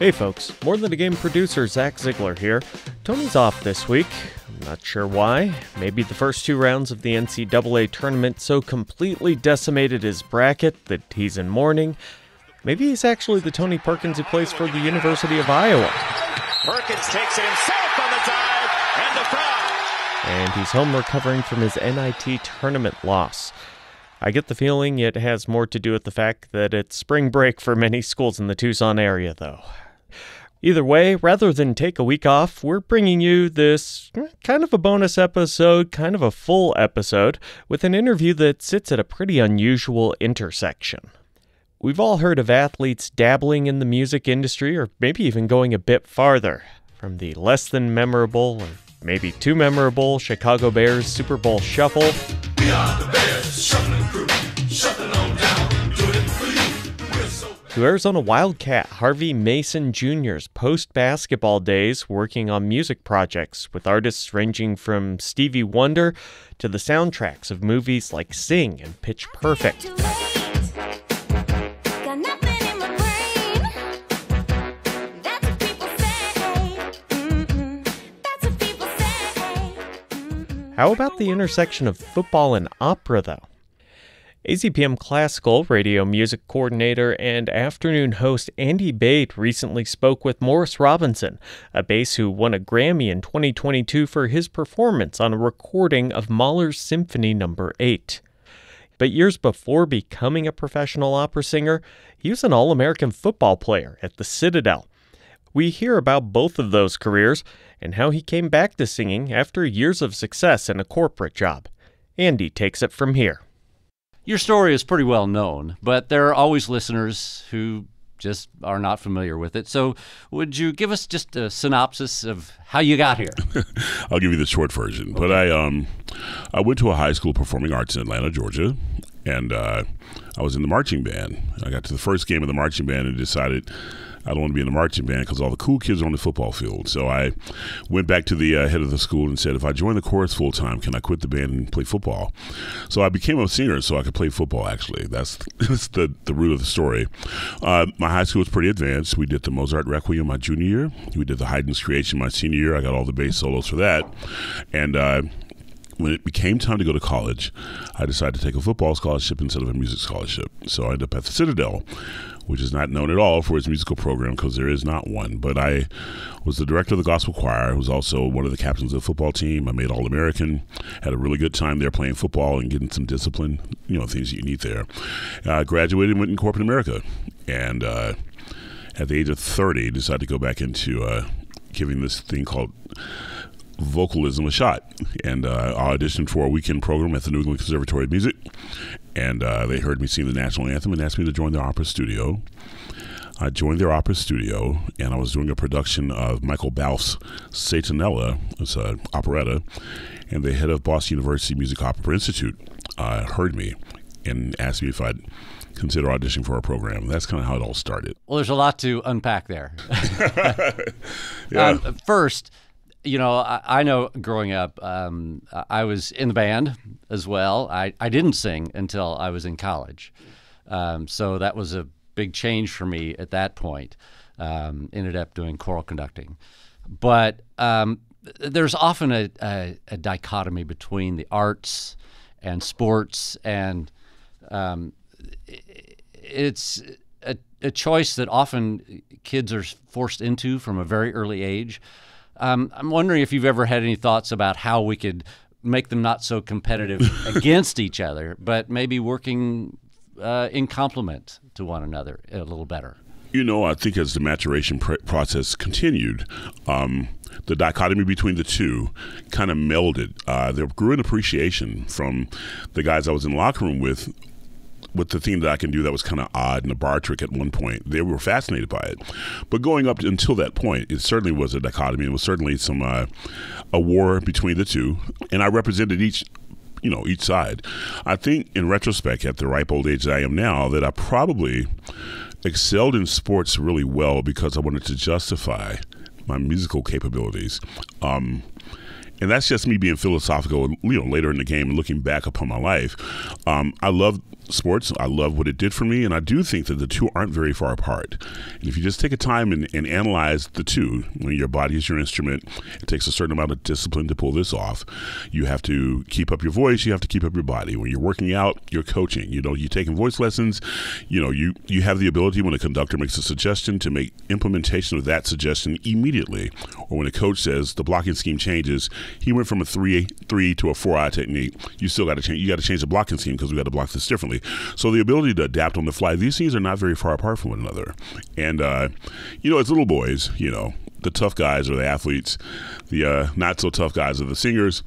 Hey folks, More Than a Game producer Zach Ziegler here. Tony's off this week. I'm not sure why. Maybe the first two rounds of the NCAA tournament so completely decimated his bracket that he's in mourning. Maybe he's actually the Tony Perkins who plays for the University of Iowa. Perkins takes it himself on the dive and the foul. And he's home recovering from his NIT tournament loss. I get the feeling it has more to do with the fact that it's spring break for many schools in the Tucson area, though. Either way, rather than take a week off, we're bringing you this eh, kind of a bonus episode, kind of a full episode, with an interview that sits at a pretty unusual intersection. We've all heard of athletes dabbling in the music industry, or maybe even going a bit farther. From the less than memorable, or maybe too memorable, Chicago Bears Super Bowl shuffle. To Arizona Wildcat Harvey Mason Jr.'s post basketball days working on music projects with artists ranging from Stevie Wonder to the soundtracks of movies like Sing and Pitch Perfect. How about the intersection of football and opera, though? AZPM Classical radio music coordinator and afternoon host Andy Bate recently spoke with Morris Robinson, a bass who won a Grammy in 2022 for his performance on a recording of Mahler's Symphony No. 8. But years before becoming a professional opera singer, he was an All American football player at the Citadel. We hear about both of those careers and how he came back to singing after years of success in a corporate job. Andy takes it from here. Your story is pretty well known, but there are always listeners who just are not familiar with it. So, would you give us just a synopsis of how you got here? I'll give you the short version. Okay. But I um, I went to a high school performing arts in Atlanta, Georgia, and uh, I was in the marching band. I got to the first game of the marching band and decided I don't want to be in the marching band because all the cool kids are on the football field. So I went back to the uh, head of the school and said, if I join the chorus full time, can I quit the band and play football? So I became a singer so I could play football, actually. That's, that's the, the root of the story. Uh, my high school was pretty advanced. We did the Mozart Requiem my junior year, we did the Haydn's Creation my senior year. I got all the bass solos for that. And uh, when it became time to go to college, I decided to take a football scholarship instead of a music scholarship. So I ended up at the Citadel, which is not known at all for its musical program because there is not one. But I was the director of the gospel choir. I was also one of the captains of the football team. I made All American. Had a really good time there playing football and getting some discipline. You know things that you need there. I graduated and went in corporate America, and uh, at the age of thirty, decided to go back into uh, giving this thing called vocalism a shot. And uh, I auditioned for a weekend program at the New England Conservatory of Music, and uh, they heard me sing the national anthem and asked me to join their opera studio. I joined their opera studio, and I was doing a production of Michael Balfe's Satanella, it's an operetta, and the head of Boston University Music Opera Institute uh, heard me and asked me if I'd consider auditioning for our program. That's kind of how it all started. Well, there's a lot to unpack there. yeah. Um, first, you know, I, I, know growing up, um, I was in the band as well. I, I didn't sing until I was in college. Um, so that was a big change for me at that point. Um, ended up doing choral conducting. But um, there's often a, a, a, dichotomy between the arts and sports, and um, it's a, a choice that often kids are forced into from a very early age. Um, I'm wondering if you've ever had any thoughts about how we could make them not so competitive against each other, but maybe working uh, in complement to one another a little better. You know, I think as the maturation pr- process continued, um, the dichotomy between the two kind of melded. Uh, there grew an appreciation from the guys I was in the locker room with with the theme that I can do that was kind of odd and a bar trick at one point. They were fascinated by it, but going up until that point, it certainly was a dichotomy. It was certainly some uh, a war between the two, and I represented each you know each side. I think in retrospect, at the ripe old age that I am now, that I probably excelled in sports really well because I wanted to justify my musical capabilities. Um, and that's just me being philosophical. You know, later in the game and looking back upon my life, um, I love sports. I love what it did for me, and I do think that the two aren't very far apart. And if you just take a time and, and analyze the two, when your body is your instrument, it takes a certain amount of discipline to pull this off. You have to keep up your voice. You have to keep up your body. When you're working out, you're coaching. You know, you're taking voice lessons. You know, you you have the ability when a conductor makes a suggestion to make implementation of that suggestion immediately, or when a coach says the blocking scheme changes, he went from a three three to a four eye technique. You still got to change. You got to change the blocking scheme because we got to block this differently. So the ability to adapt on the fly. These things are not very far apart from one another. And uh, you know, as little boys, you know, the tough guys are the athletes. The uh, not so tough guys are the singers.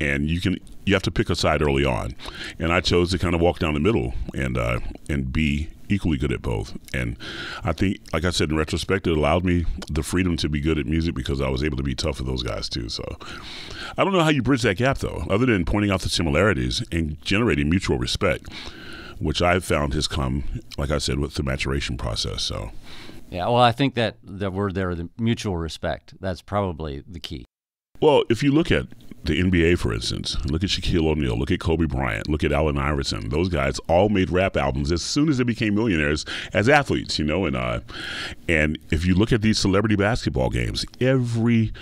And you can you have to pick a side early on. And I chose to kind of walk down the middle and uh, and be equally good at both. And I think, like I said, in retrospect, it allowed me the freedom to be good at music because I was able to be tough with those guys too. So I don't know how you bridge that gap though, other than pointing out the similarities and generating mutual respect, which I've found has come, like I said, with the maturation process. So. Yeah, well, I think that the word there, the mutual respect, that's probably the key. Well, if you look at the NBA, for instance, look at Shaquille O'Neal, look at Kobe Bryant, look at Allen Iverson. Those guys all made rap albums as soon as they became millionaires as athletes, you know. And uh, and if you look at these celebrity basketball games, every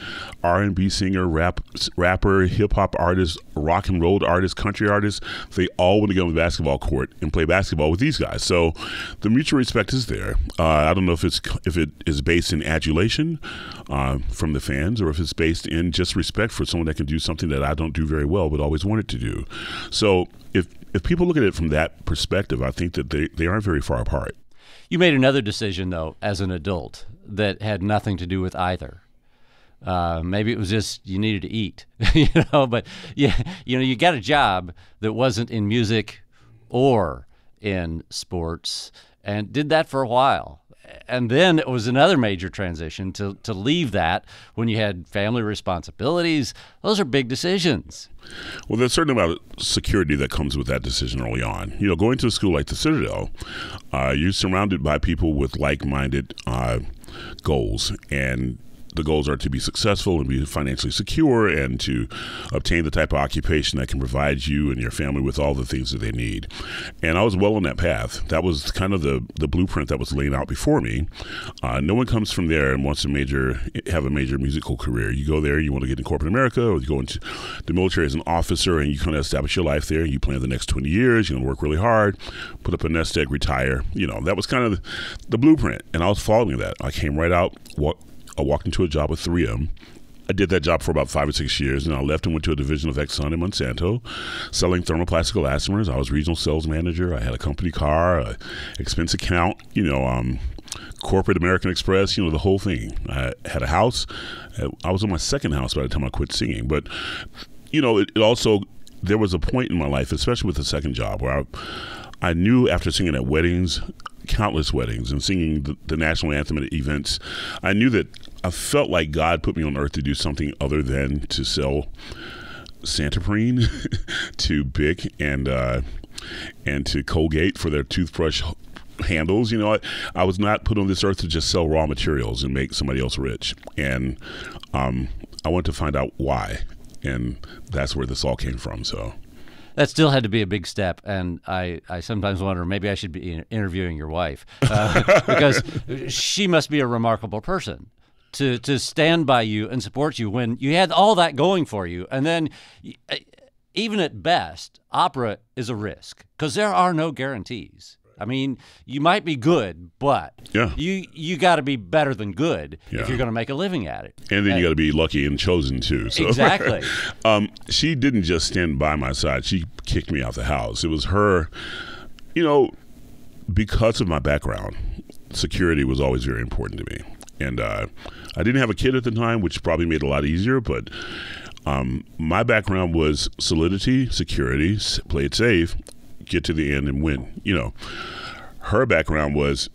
R and B singer, rap rapper, hip hop artist, rock and roll artist, country artist, they all want to go on the basketball court and play basketball with these guys. So the mutual respect is there. Uh, I don't know if it's if it is based in adulation uh, from the fans or if it's based in just respect for someone that can do something that I don't do very well, but always wanted to do. So if if people look at it from that perspective, I think that they, they aren't very far apart. You made another decision though, as an adult, that had nothing to do with either. Uh, maybe it was just you needed to eat, you know. But yeah, you know, you got a job that wasn't in music or in sports, and did that for a while and then it was another major transition to, to leave that when you had family responsibilities. Those are big decisions. Well, there's a certain amount of security that comes with that decision early on. You know, going to a school like the Citadel, uh, you're surrounded by people with like minded uh, goals. And the goals are to be successful and be financially secure and to obtain the type of occupation that can provide you and your family with all the things that they need. And I was well on that path. That was kind of the, the blueprint that was laid out before me. Uh, no one comes from there and wants to major have a major musical career. You go there, you want to get in corporate America, or you go into the military as an officer and you kind of establish your life there. You plan the next 20 years, you're going to work really hard, put up a nest egg, retire. You know, that was kind of the, the blueprint. And I was following that. I came right out, walk, I walked into a job with 3M. I did that job for about five or six years, and I left and went to a division of Exxon in Monsanto, selling thermoplastic elastomers. I was regional sales manager. I had a company car, a expense account, you know, um, corporate American Express, you know, the whole thing. I had a house. I was in my second house by the time I quit singing. But, you know, it, it also, there was a point in my life, especially with the second job, where I, I knew after singing at weddings, countless weddings and singing the, the, national anthem at events, I knew that I felt like God put me on earth to do something other than to sell Santoprene to Bic and uh, and to Colgate for their toothbrush handles. You know, I, I, was not put on this earth to just sell raw materials and make somebody else rich. And um, I wanted to find out why, and that's where this all came from. So that still had to be a big step. And I, I sometimes wonder maybe I should be interviewing your wife uh, because she must be a remarkable person to to stand by you and support you when you had all that going for you, and then. Even at best, opera is a risk because there are no guarantees. I mean, you might be good, but yeah. you you got to be better than good yeah. if you're going to make a living at it. And then and, you got to be lucky and chosen too. So. Exactly. um, she didn't just stand by my side; she kicked me out the house. It was her, you know, because of my background. Security was always very important to me, and uh, I didn't have a kid at the time, which probably made it a lot easier, but. Um, my background was solidity, security, play it safe, get to the end and win. You know, her background was,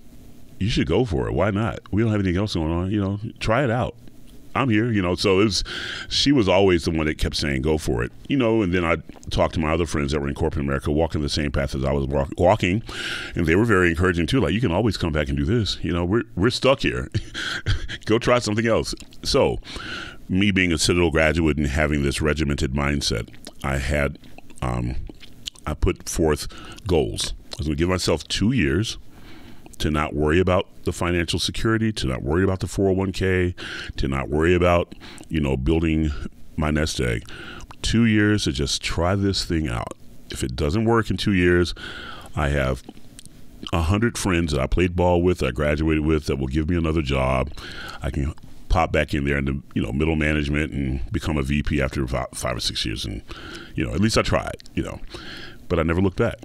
you should go for it. Why not? We don't have anything else going on. You know, try it out. I'm here, you know. So it was, she was always the one that kept saying, "Go for it," you know. And then I talked to my other friends that were in corporate America, walking the same path as I was walk, walking, and they were very encouraging too. Like, you can always come back and do this. You know, we're we're stuck here. Go try something else. So, me being a Citadel graduate and having this regimented mindset, I had um, I put forth goals I was going to give myself two years to not worry about the financial security, to not worry about the 401k, to not worry about, you know, building my nest egg. Two years to just try this thing out. If it doesn't work in two years, I have a hundred friends that I played ball with, I graduated with, that will give me another job. I can pop back in there into you know middle management and become a VP after about five or six years, and you know at least I tried, you know, but I never looked back.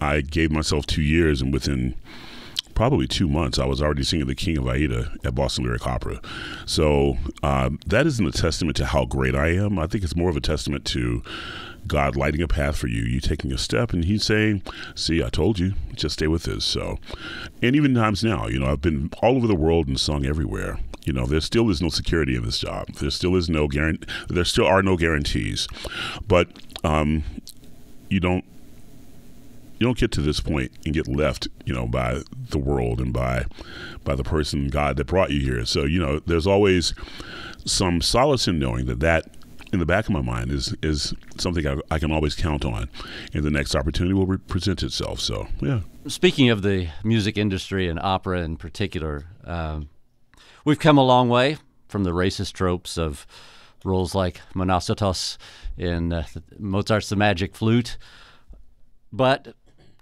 I gave myself two years, and within probably two months, I was already singing The King of Aida at Boston Lyric Opera. So um, that isn't a testament to how great I am. I think it's more of a testament to God lighting a path for you, you taking a step, and He's saying, "See, I told you, just stay with this." So, and even times now, you know, I've been all over the world and sung everywhere. You know, there still is no security in this job. There still is no guarantee. There still are no guarantees, but um, you don't you don't get to this point and get left, you know, by the world and by by the person God that brought you here. So you know, there's always some solace in knowing that that in the back of my mind is is something I, I can always count on, and the next opportunity will re- present itself. So yeah. Speaking of the music industry and opera in particular, um, we've come a long way from the racist tropes of roles like Monostatos in uh, Mozart's The Magic Flute. But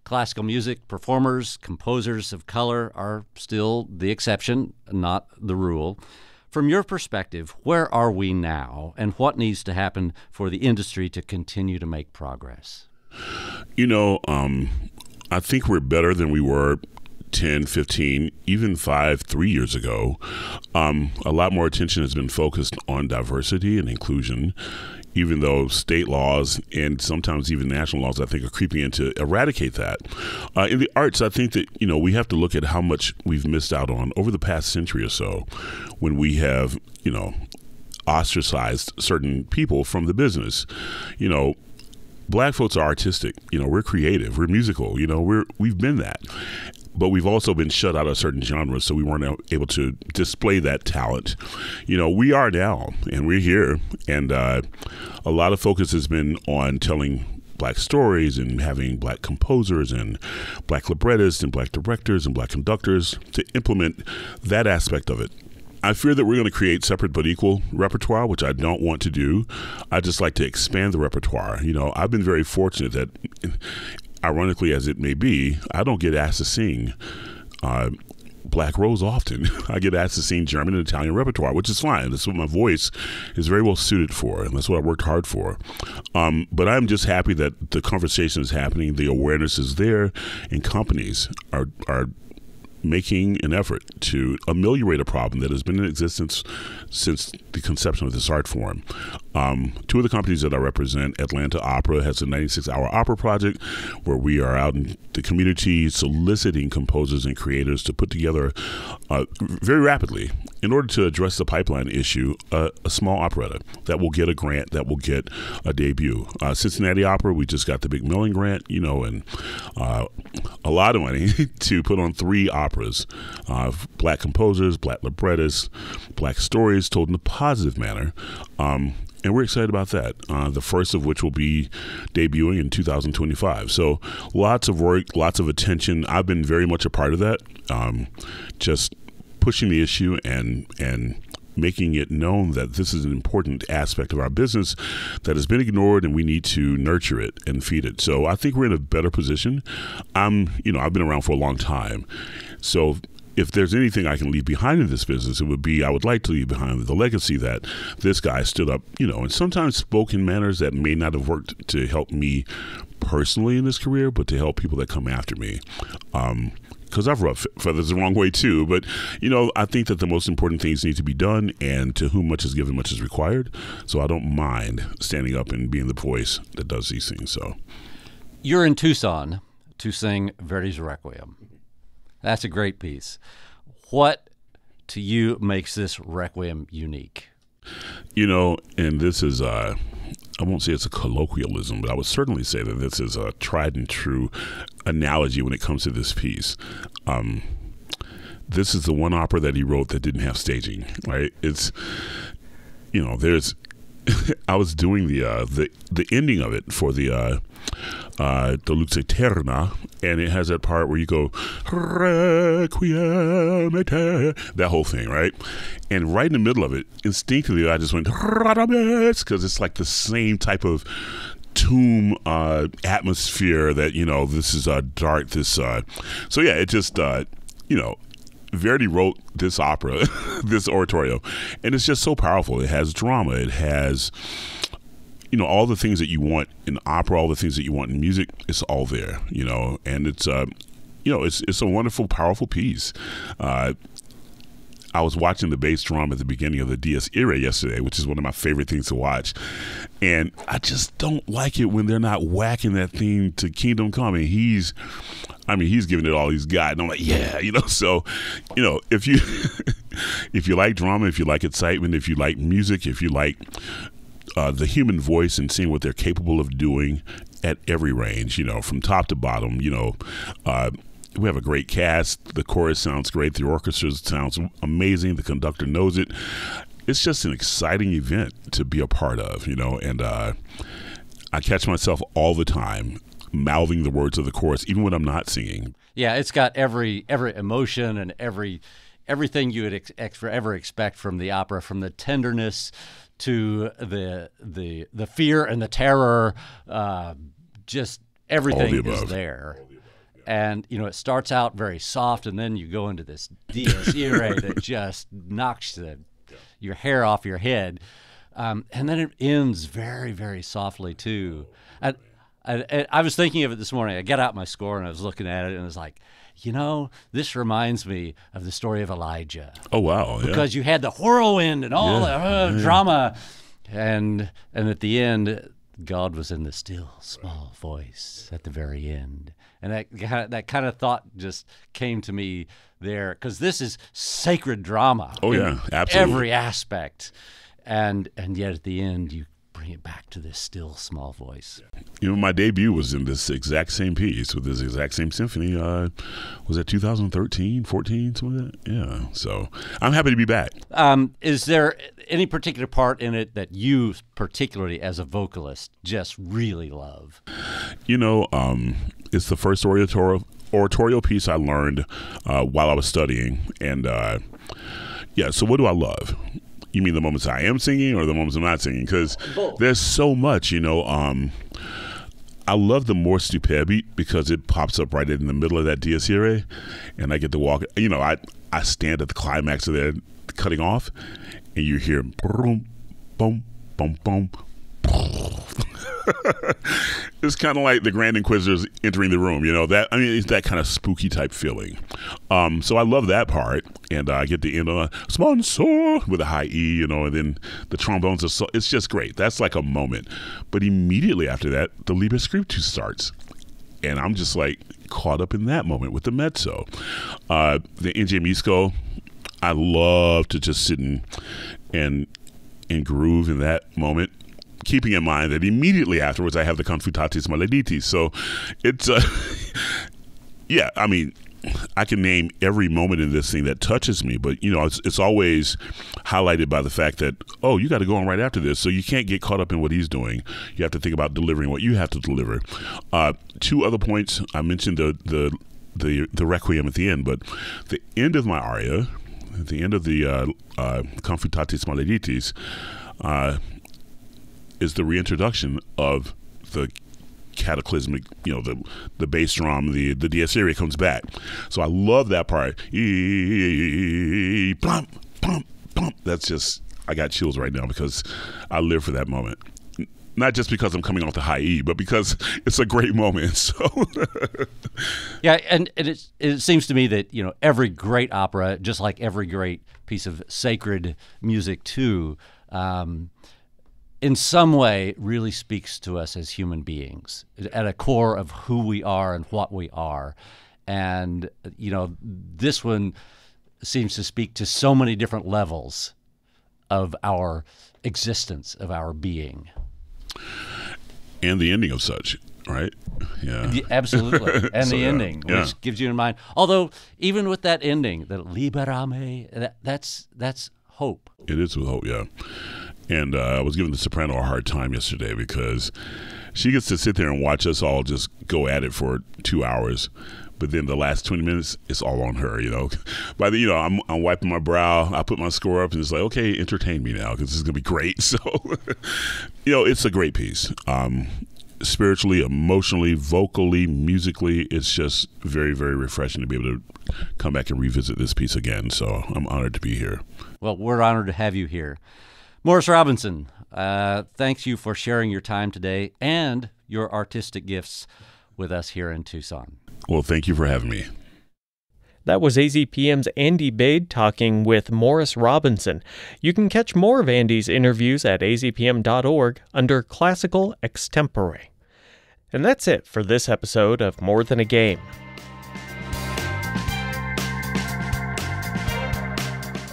classical music performers, composers of color are still the exception, not the rule. From your perspective, where are we now, and what needs to happen for the industry to continue to make progress? You know, um, I think we're better than we were 10, 15, even five, three years ago. Um, a lot more attention has been focused on diversity and inclusion even though state laws and sometimes even national laws, I think, are creeping in to eradicate that. Uh, in the arts, I think that you know we have to look at how much we've missed out on over the past century or so, when we have you know ostracized certain people from the business. You know, black folks are artistic. You know, we're creative, we're musical. You know, we're we've been that, but we've also been shut out of certain genres, so we weren't able to display that talent. You know, we are now, and we're here, and uh, a lot of focus has been on telling black stories and having black composers and black librettists and black directors and black conductors to implement that aspect of it. I fear that we're going to create separate but equal repertoire, which I don't want to do. I just like to expand the repertoire. You know, I've been very fortunate that ironically as it may be, I don't get asked to sing uh, Black Rose often. I get asked to sing German and Italian repertoire, which is fine. That's what my voice is very well suited for, and that's what I worked hard for. Um, but I'm just happy that the conversation is happening, the awareness is there, and companies are are making an effort to ameliorate a problem that has been in existence since the conception of this art form. Um, two of the companies that I represent, Atlanta Opera, has a 96 hour opera project where we are out in the community soliciting composers and creators to put together uh, very rapidly, in order to address the pipeline issue, uh, a small operetta that will get a grant, that will get a debut. Uh, Cincinnati Opera, we just got the big Mellon grant, you know, and uh, a lot of money to put on three operas uh, black composers, black librettists, black stories told in a positive manner. Um, and we're excited about that. Uh, the first of which will be debuting in 2025. So lots of work, lots of attention. I've been very much a part of that. Um, just pushing the issue and and making it known that this is an important aspect of our business that has been ignored and we need to nurture it and feed it. So I think we're in a better position. I'm, you know, I've been around for a long time. So if there's anything I can leave behind in this business, it would be I would like to leave behind the legacy that this guy stood up, you know, and sometimes spoke in manners that may not have worked to help me personally in this career, but to help people that come after me. Um, because I've rubbed feathers the wrong way too. But you know, I think that the most important things need to be done, and to whom much is given, much is required. So I don't mind standing up and being the voice that does these things. So you're in Tucson to sing Verdi's Requiem. That's a great piece. What to you makes this Requiem unique? You know, and this is uh I won't say it's a colloquialism, but I would certainly say that this is a tried and true analogy when it comes to this piece. Um, this is the one opera that he wrote that didn't have staging, right? It's, you know, there's, I was doing the uh, the the ending of it for the uh, uh, the Lux Aeterna, and it has that part where you go Requiem that whole thing, right? And right in the middle of it, instinctively, I just went because it's like the same type of tomb uh, atmosphere that you know this is uh, dark. This uh, so yeah, it just uh, you know Verdi wrote this opera, this oratorio, and it's just so powerful. It has drama. It has you know all the things that you want in opera, all the things that you want in music. It's all there, you know, and it's uh, you know it's it's a wonderful, powerful piece. Uh, I was watching the bass drum at the beginning of the Dies irae yesterday, which is one of my favorite things to watch. And I just don't like it when they're not whacking that thing to Kingdom Come. And he's, I mean, he's giving it all he's got. And I'm like, yeah, you know. So, you know, if you if you like drama, if you like excitement, if you like music, if you like uh, the human voice and seeing what they're capable of doing at every range, you know, from top to bottom, you know, uh, we have a great cast. The chorus sounds great. The orchestra sounds amazing. The conductor knows it. It's just an exciting event to be a part of, you know. And uh, I catch myself all the time mouthing the words of the chorus, even when I'm not singing. Yeah, it's got every every emotion and every everything you would ex- ex- ever expect from the opera, from the tenderness to the the the fear and the terror. Uh, just everything the is there. And you know it starts out very soft and then you go into this dies irae that just knocks the, your hair off your head. Um, and then it ends very very softly too. And, I, I was thinking of it this morning. I got out my score and i was looking at it and it was like you know, this reminds me of the story of Elijah. Oh wow! Yeah. Because you had the whirlwind and all yeah. the uh, yeah. drama, and and at the end, God was in the still small voice at the very end, and that kind of, that kind of thought just came to me there because this is sacred drama. Oh yeah, absolutely. Every aspect, and and yet at the end you bring it back to this still small voice. You know, my debut was in this exact same piece with this exact same symphony. Uh, was it 2013, 14, something like that? Yeah. So I'm happy to be back. Um, is there any particular part in it that you, particularly as a vocalist, just really love? You know, um, it's the first oratorio, oratorial piece I learned uh, while I was studying, and uh, yeah. So what do I love? You mean the moments I am singing or the moments I'm not singing? Because there's so much, you know. Um, I love the Mors stupebit because it pops up right in the middle of that Dies Irae, and I get to walk. You know, I I stand at the climax of their cutting off, and you hear boom, boom, boom, boom, it's kind of like the Grand Inquisitors entering the room, you know. That I mean, it's that kind of spooky type feeling. Um, so I love that part, and uh, I get the end on a sponsor with a high E, you know, and then the trombones are so. It's just great. That's like a moment. But immediately after that, the Liber Scriptus starts, and I'm just like caught up in that moment with the mezzo, uh, the Ecce Misco. I love to just sit and and and groove in that moment keeping in mind that immediately afterwards I have the Confutatis Maledictis. So it's, uh, yeah, I mean, I can name every moment in this thing that touches me, but you know, it's, it's always highlighted by the fact that oh, you got to go on right after this, so you can't get caught up in what he's doing. You have to think about delivering what you have to deliver. Uh, two other points I mentioned the the the the requiem at the end, but the end of my aria, the end of the uh, uh, Confutatis Maledictis. Is the reintroduction of the cataclysmic, you know, the the bass drum, the the Dies Irae comes back. So I love that part. Plump, plump, plump. That's just I got chills right now because I live for that moment. Not just because I'm coming off the high E, but because it's a great moment. So, yeah, and, and it it seems to me that you know every great opera, just like every great piece of sacred music too, um, in some way really speaks to us as human beings at a core of who we are and what we are. And, you know, this one seems to speak to so many different levels of our existence, of our being. And the ending of such, right? Yeah. absolutely. And so, the ending, yeah. which gives you in mind. Although, even with that ending, the Libera me, that, that's, that's hope. It is with hope, yeah And uh, I was giving the soprano a hard time yesterday because she gets to sit there and watch us all just go at it for two hours. But then the last 20 minutes, it's all on her, you know. By the, you know, I'm, I'm wiping my brow. I put my score up and it's like, okay, entertain me now because this is going to be great. So, you know, it's a great piece. Um, spiritually, emotionally, vocally, musically, it's just very, very refreshing to be able to come back and revisit this piece again. So I'm honored to be here. Well, we're honored to have you here. Morris Robinson, uh, thanks you for sharing your time today and your artistic gifts with us here in Tucson. Well, thank you for having me. That was AZPM's Andy Bade talking with Morris Robinson. You can catch more of Andy's interviews at azpm.org under Classical Extempore. And that's it for this episode of More Than a Game.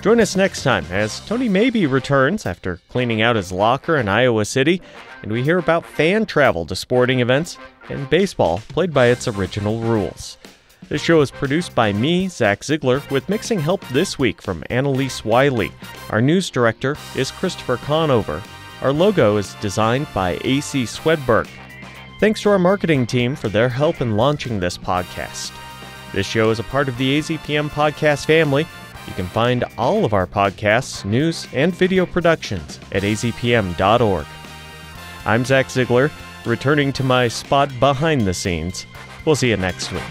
Join us next time as Tony Maybe returns after cleaning out his locker in Iowa City, and we hear about fan travel to sporting events and baseball played by its original rules. This show is produced by me, Zach Ziegler, with mixing help this week from Annalise Wiley. Our news director is Christopher Conover. Our logo is designed by AC Swedberg. Thanks to our marketing team for their help in launching this podcast. This show is a part of the AZPM podcast family. You can find all of our podcasts, news, and video productions at azpm.org. I'm Zach Ziegler, returning to my spot behind the scenes. We'll see you next week.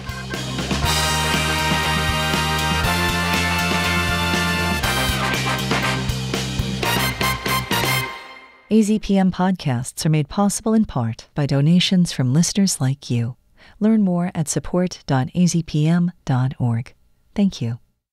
AZPM podcasts are made possible in part by donations from listeners like you. Learn more at support.azpm.org. Thank you.